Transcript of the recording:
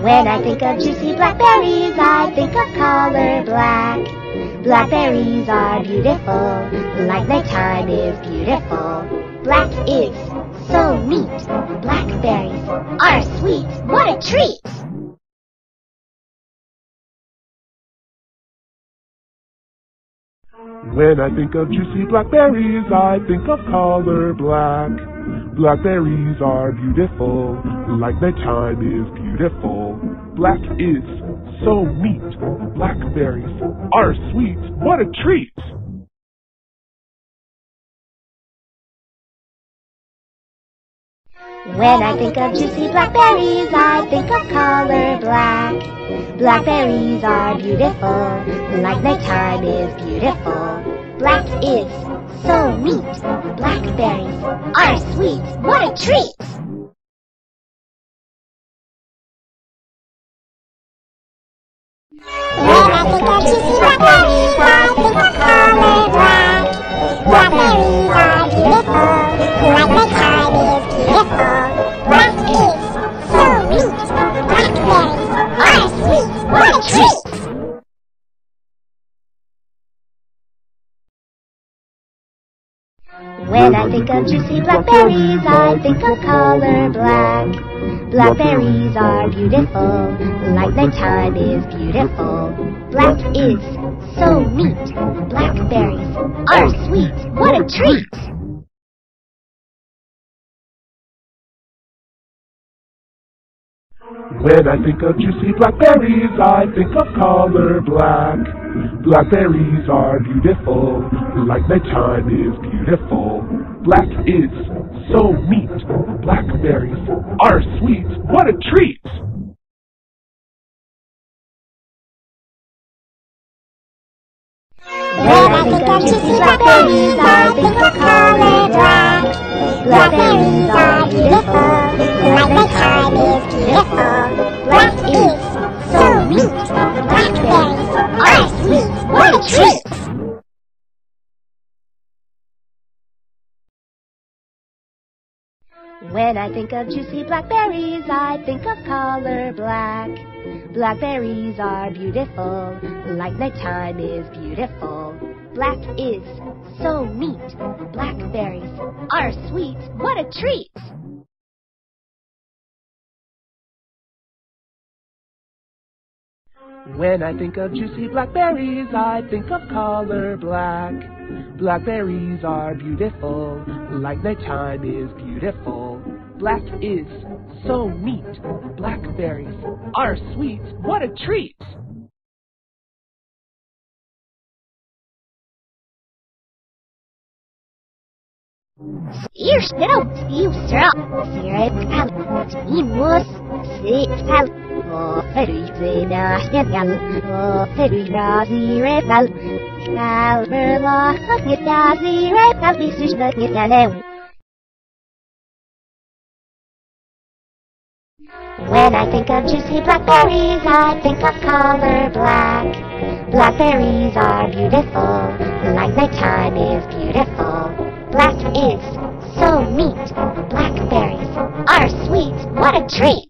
When I think of juicy blackberries, I think of color black. Blackberries are beautiful, like nighttime is beautiful. Black is so neat. Blackberries are sweet. What a treat! When I think of juicy blackberries, I think of color black. Blackberries are beautiful, like nighttime is beautiful. Black is so neat. Blackberries are sweet. What a treat! When I think of juicy blackberries, I think of color black. Blackberries are beautiful, like nighttime is beautiful. Black is so neat. Blackberries are sweet. What a treat! When I think of juicy I think of juicy blackberries, I think of color black. Blackberries are beautiful, like nighttime is beautiful. Black is so neat. Blackberries are sweet. What a treat! When I think of juicy blackberries, I think of color black. Blackberries are beautiful, like nighttime is beautiful. Black is so neat. Blackberries are sweet. What a treat! When I think of juicy blackberries, think of color black. Blackberries are beautiful, like nighttime is beautiful. Black is When I think of juicy blackberries, I think of color black. Blackberries are beautiful, like nighttime is beautiful. Black is so neat. Blackberries are sweet. What a treat! When I think of juicy blackberries, I think of color black. Blackberries are beautiful, like nighttime is beautiful. Black is so neat. Blackberries are sweet. What a treat! Eerstel, Eerstra, Sirepkal, Timus, When I think of juicy blackberries, I think of color black. Blackberries are beautiful, like nighttime is beautiful. Black is so neat. Blackberries are sweet. What a treat!